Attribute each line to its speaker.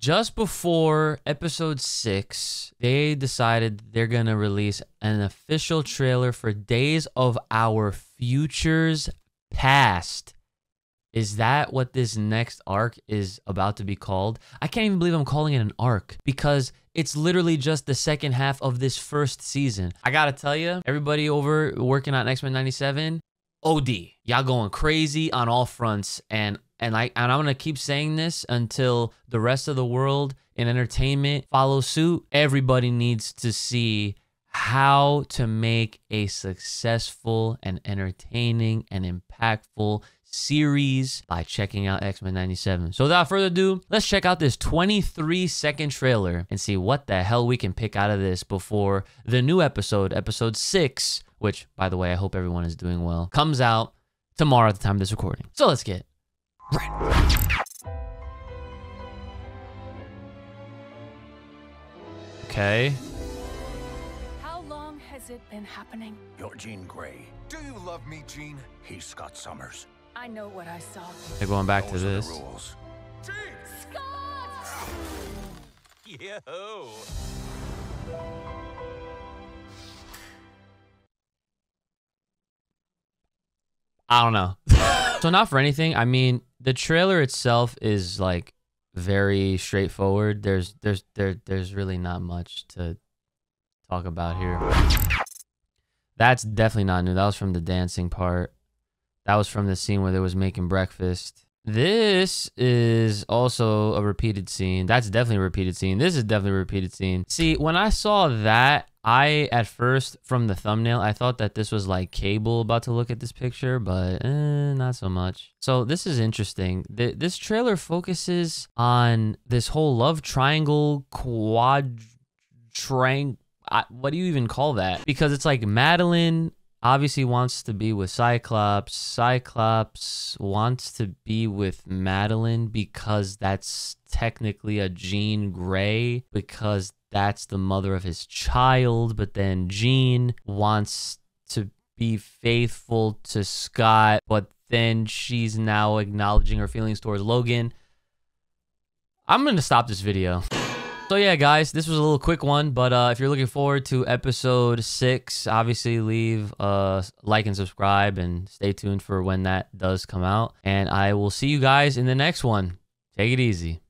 Speaker 1: just before episode six, they decided they're gonna release an official trailer for Days of Our Futures Past. Is that what this next arc is about to be called? I can't even believe I'm calling it an arc because it's literally just the second half of this first season. I gotta tell you, everybody over working on X Men '97, OD, y'all going crazy on all fronts, and and I and I'm gonna keep saying this until the rest of the world in entertainment follows suit. Everybody needs to see how to make a successful and entertaining and impactful series by checking out X-Men 97. So without further ado, let's check out this 23 second trailer and see what the hell we can pick out of this before the new episode, episode 6, which by the way, I hope everyone is doing well, comes out tomorrow at the time of this recording. So let's get right. Okay.
Speaker 2: How long has it been happening?
Speaker 3: You're Jean Grey.
Speaker 4: Do you love me, Jean?
Speaker 3: He's Scott Summers.
Speaker 2: I know what I saw.
Speaker 1: They're going back to
Speaker 3: Those are the
Speaker 1: this.
Speaker 3: rules.
Speaker 4: Jean!
Speaker 2: Scott!
Speaker 4: Yo!
Speaker 1: I don't know. so not for anything. I mean, the trailer itself is like very straightforward. There's there's there there's really not much to talk about here. That's definitely not new. That was from the dancing part. That was from the scene where they was making breakfast. This is also a repeated scene. That's definitely a repeated scene. This is definitely a repeated scene. See, when I saw that, I at first from the thumbnail, I thought that this was like Cable about to look at this picture, but eh, not so much. So this is interesting. Th- this trailer focuses on this whole love triangle quad. What do you even call that? Because it's like Madelyne obviously wants to be with Cyclops. Cyclops wants to be with Madelyne because that's technically a Jean Grey because that's the mother of his child. But then Jean wants to be faithful to Scott, but then she's now acknowledging her feelings towards Logan. I'm going to stop this video. So yeah, guys, this was a little quick one, but uh, if you're looking forward to episode six, obviously leave a like and subscribe and stay tuned for when that does come out. And I will see you guys in the next one. Take it easy.